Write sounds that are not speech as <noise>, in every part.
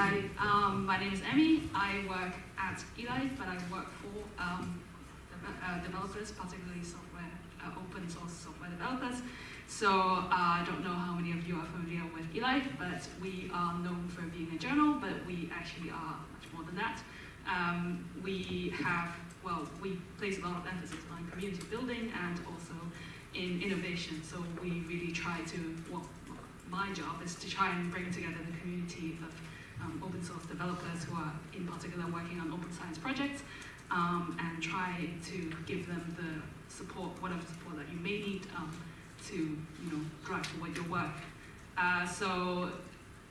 Hi, um, my name is Emmy. I work at eLife, but I work for um, uh, developers, particularly software, uh, open source software developers. So uh, I don't know how many of you are familiar with eLife, but we are known for being a journal, but we actually are much more than that. Um, we have, well, we place a lot of emphasis on community building and also in innovation. So we really try to, well, my job is to try and bring together the community of um, open source developers who are in particular working on open science projects um, and try to give them the support, whatever support that you may need um, to you know, drive forward your work. Uh, so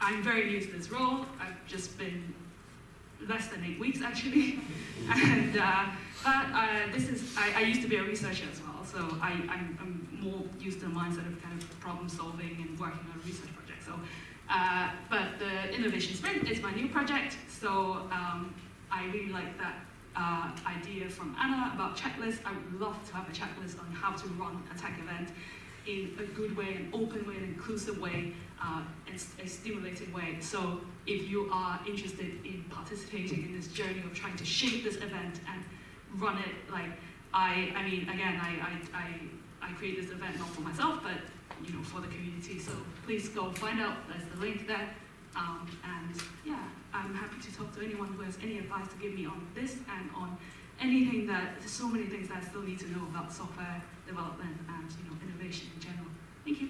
I'm very new to this role. I've just been less than eight weeks actually. <laughs> and uh, but uh, this is I, I used to be a researcher as well, so I, I'm, I'm more used to the mindset of kind of problem solving and working on research project. So, uh, but the innovation sprint is my new project. So um, I really like that uh, idea from Anna about checklists. I would love to have a checklist on how to run a tech event in a good way, an open way, an inclusive way, uh, and a stimulating way. So if you are interested in participating in this journey of trying to shape this event and run it, like I, I mean, again, I, I, I, I create this event not for myself, but you know, for the community. So please go find out. There's the link there. Um, and yeah, I'm happy to talk to anyone who has any advice to give me on this and on anything that there's so many things that I still need to know about software development and you know innovation in general. Thank you.